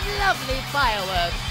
one lovely fireworks!